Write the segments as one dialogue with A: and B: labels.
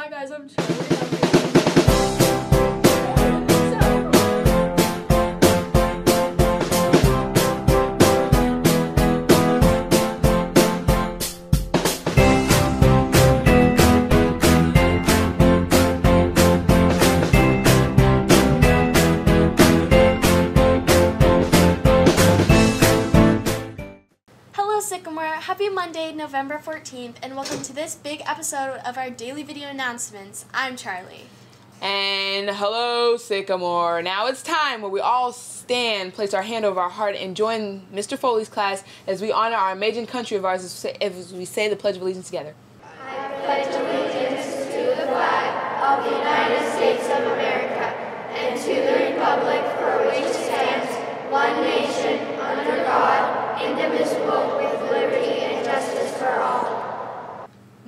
A: Hi guys, I'm Charlie.
B: Happy Monday, November 14th, and welcome to this big episode of our daily video announcements. I'm Charlie.
C: And hello, Sycamore. Now it's time where we all stand, place our hand over our heart, and join Mr. Foley's class as we honor our amazing country of ours as we say, as we say the Pledge of Allegiance together.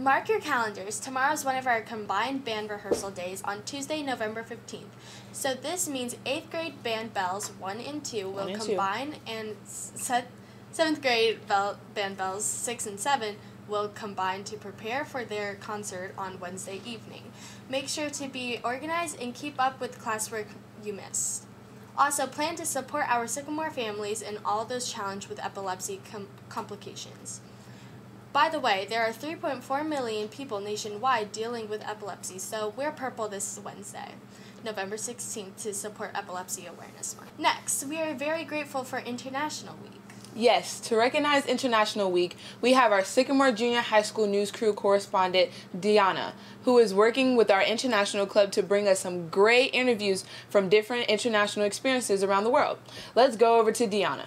B: Mark your calendars. Tomorrow's one of our combined band rehearsal days on Tuesday, November 15th. So this means 8th grade band bells 1 and 2 will
C: and two.
B: combine, and se- 7th grade bell- band bells 6 and 7 will combine to prepare for their concert on Wednesday evening. Make sure to be organized and keep up with classwork you missed. Also, plan to support our Sycamore families and all those challenged with epilepsy com- complications. By the way, there are 3.4 million people nationwide dealing with epilepsy, so wear purple this Wednesday, November 16th, to support Epilepsy Awareness Month. Next, we are very grateful for International Week.
C: Yes, to recognize International Week, we have our Sycamore Junior High School News Crew correspondent, Deanna, who is working with our international club to bring us some great interviews from different international experiences around the world. Let's go over to Deanna.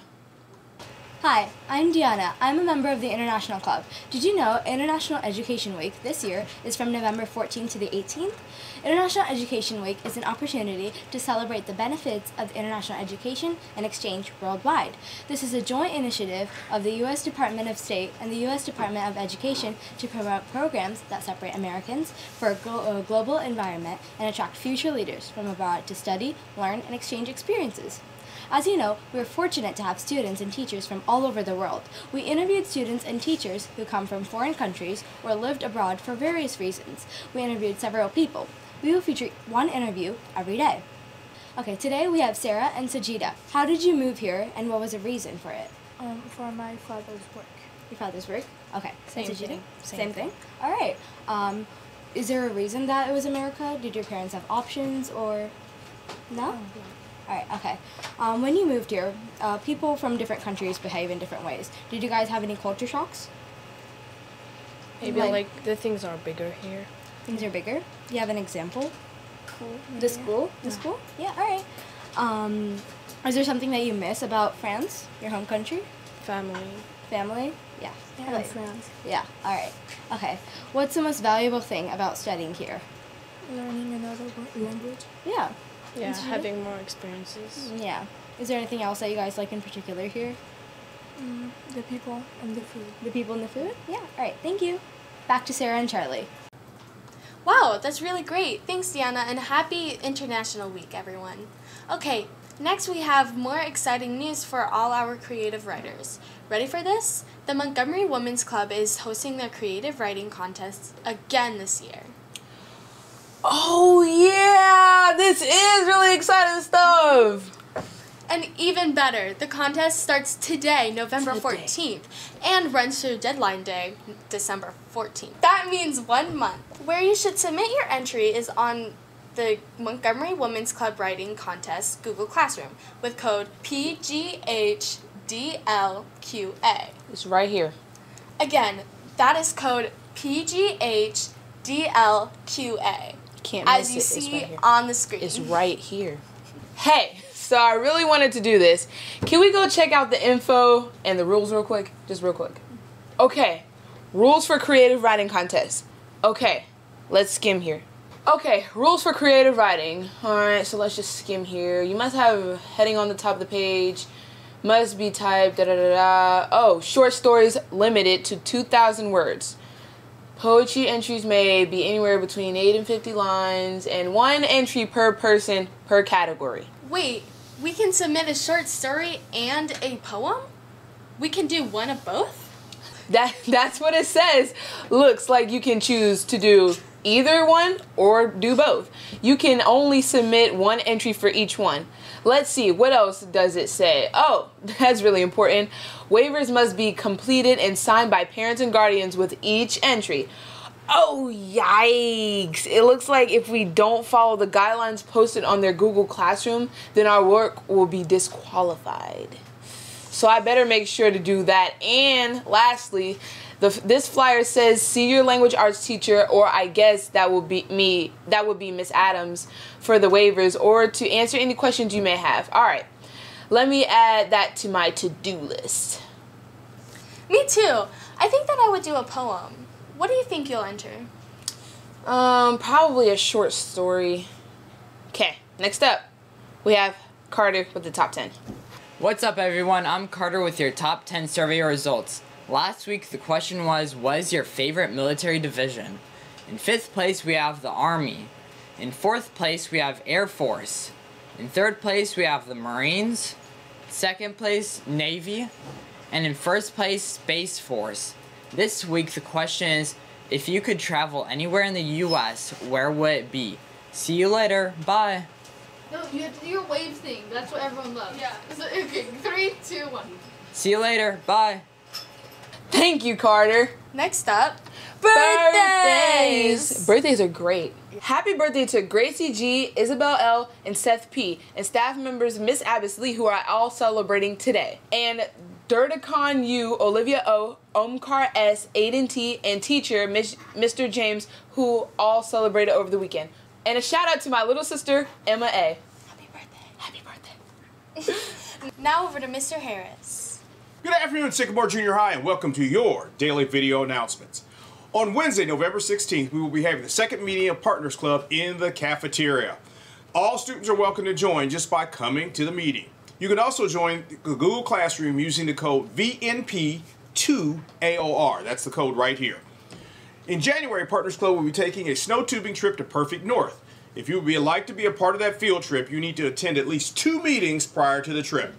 D: Hi, I'm Diana. I'm a member of the International Club. Did you know International Education Week this year is from November 14th to the 18th? International Education Week is an opportunity to celebrate the benefits of international education and exchange worldwide. This is a joint initiative of the U.S. Department of State and the U.S. Department of Education to promote programs that separate Americans for a global environment and attract future leaders from abroad to study, learn, and exchange experiences. As you know, we are fortunate to have students and teachers from all over the world. We interviewed students and teachers who come from foreign countries or lived abroad for various reasons. We interviewed several people. We will feature one interview every day. Okay, today we have Sarah and Sajida. How did you move here and what was the reason for it?
A: Um, for my father's work.
D: Your father's work? Okay.
A: Same
D: Sajida?
A: thing.
D: Same,
A: Same
D: thing. All right. Um, is there a reason that it was America? Did your parents have options or no?
A: Oh,
D: All right, okay. Um, when you moved here, uh, people from different countries behave in different ways. Did you guys have any culture shocks?
E: Maybe
D: Like-
E: like, the things are bigger here.
D: Things are bigger. Do you have an example?
A: Cool.
D: The school? The school? Yeah, all right. Um, is there something that you miss about France, your home country?
E: Family.
D: Family? Yeah.
A: Yeah,
D: Really?
A: and.
D: Yeah, all right. Okay. What's the most valuable thing about studying here?
A: Learning another language.
D: Yeah.
E: Yeah,
D: you?
E: having more experiences.
D: Yeah. Is there anything else that you guys like in particular here?
A: Mm, the people and the food.
D: The people and the food? Yeah. All right. Thank you. Back to Sarah and Charlie.
B: Wow, that's really great. Thanks, Deanna, and happy International Week, everyone. Okay, next we have more exciting news for all our creative writers. Ready for this? The Montgomery Women's Club is hosting their creative writing contest again this year.
C: Oh, yeah, this is really exciting stuff.
B: And even better, the contest starts today, November
C: Today.
B: 14th, and runs through deadline day, December 14th. That means one month. Where you should submit your entry is on the Montgomery Women's Club Writing Contest Google Classroom with code PGHDLQA.
C: It's right here.
B: Again, that is code PGHDLQA.
C: Can't
B: As you
C: it.
B: see
C: right here.
B: on the screen.
C: It's right here. Hey, so I really wanted to do this. Can we go check out the info and the rules real quick? Just real quick. Okay, rules for creative writing contest. Okay, let's skim here. Okay, rules for creative writing. Alright, so let's just skim here. You must have a heading on the top of the page. Must be typed, da da da da. Oh, short stories limited to 2,000 words. Poetry entries may be anywhere between 8 and 50 lines, and one entry per person per category.
B: Wait, we can submit a short story and a poem? We can do one of both?
C: That That's what it says. Looks like you can choose to do either one or do both. You can only submit one entry for each one. Let's see, what else does it say? Oh, that's really important. Waivers must be completed and signed by parents and guardians with each entry. Oh, yikes. It looks like if we don't follow the guidelines posted on their Google Classroom, then our work will be disqualified. So I better make sure to do that. And lastly, the, this flyer says see your language arts teacher or I guess that will be me that would be Miss Adams for the waivers or to answer any questions you may have. All right. Let me add that to my to-do list.
B: Me too. I think that I would do a poem. What do you think you'll enter?
C: Um probably a short story. Okay, next up. We have Carter with the top 10.
F: What's up, everyone? I'm Carter with your top 10 survey results. Last week, the question was What is your favorite military division? In fifth place, we have the Army. In fourth place, we have Air Force. In third place, we have the Marines. Second place, Navy. And in first place, Space Force. This week, the question is If you could travel anywhere in the US, where would it be? See you later. Bye.
G: No, you have to do your wave thing. That's what everyone loves. Yeah. So, okay, three, two, one.
F: See you later. Bye.
C: Thank you, Carter.
B: Next up,
C: Birthdays! Birthdays are great. Happy birthday to Gracie G, Isabel L, and Seth P, and staff members Miss Abbas Lee, who are all celebrating today. And Durticon U, Olivia O, Omkar S, Aiden T, and teacher Miss, Mr. James, who all celebrated over the weekend. And a shout out to my little sister, Emma A. Happy birthday. Happy birthday.
B: Now over to Mr. Harris.
H: Good afternoon, Sycamore Junior High, and welcome to your daily video announcements. On Wednesday, November 16th, we will be having the second meeting of Partners Club in the cafeteria. All students are welcome to join just by coming to the meeting. You can also join the Google Classroom using the code VNP2AOR. That's the code right here. In January, Partners Club will be taking a snow tubing trip to Perfect North. If you would be like to be a part of that field trip, you need to attend at least two meetings prior to the trip.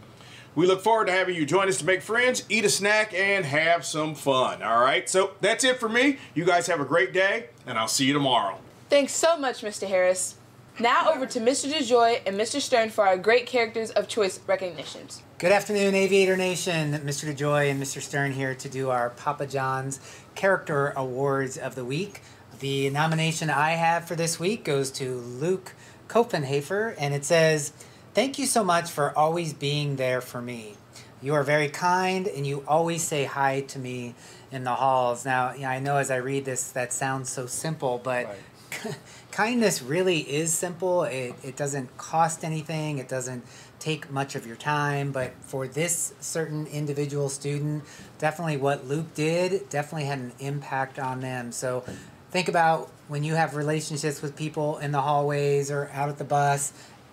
H: We look forward to having you join us to make friends, eat a snack, and have some fun. All right, so that's it for me. You guys have a great day, and I'll see you tomorrow.
C: Thanks so much, Mr. Harris. Now over to Mr. DeJoy and Mr. Stern for our great characters of choice recognitions.
I: Good afternoon, Aviator Nation. Mr. DeJoy and Mr. Stern here to do our Papa John's Character Awards of the Week. The nomination I have for this week goes to Luke Kopenhafer, and it says, Thank you so much for always being there for me. You are very kind, and you always say hi to me in the halls. Now, you know, I know as I read this, that sounds so simple, but kindness really is simple. It, it doesn't cost anything, it doesn't take much of your time. But for this certain individual student, definitely what Luke did definitely had an impact on them. So think about when you have relationships with people in the hallways or out at the bus,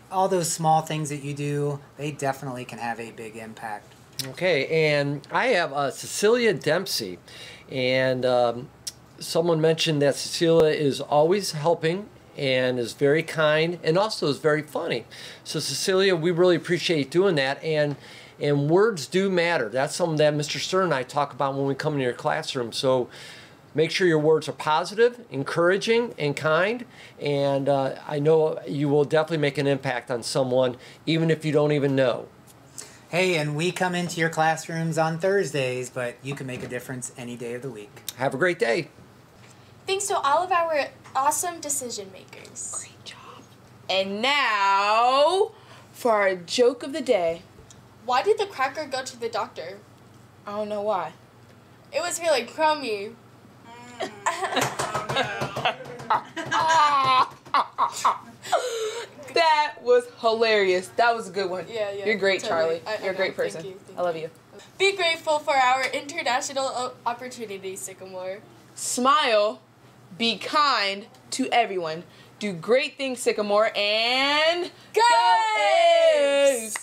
I: all those small things that you do, they definitely can have a big impact.
J: Okay, and I have uh, Cecilia Dempsey, and um, someone mentioned that Cecilia is always helping and is very kind and also is very funny. So Cecilia, we really appreciate doing that, and and words do matter. That's something that Mr. Stern and I talk about when we come into your classroom. So make sure your words are positive, encouraging, and kind. And uh, I know you will definitely make an impact on someone, even if you don't even know.
I: Hey, and we come into your classrooms on Thursdays, but you can make a difference any day of the week.
J: Have a great day.
B: Thanks to all of our awesome decision makers.
C: Great job. And now for our joke of the day.
B: Why did the cracker go to the doctor?
C: I don't know why.
B: It was really crummy.
C: That was hilarious. That was a good one.
B: Yeah, yeah,
C: You're great,
B: totally.
C: Charlie.
B: I- I
C: You're a great
B: know. Thank
C: person.
B: you, thank
C: I love you.
B: Be grateful for our international o- opportunity, Sycamore.
C: Smile, be kind to everyone. Do great things, Sycamore, and
B: Go A's!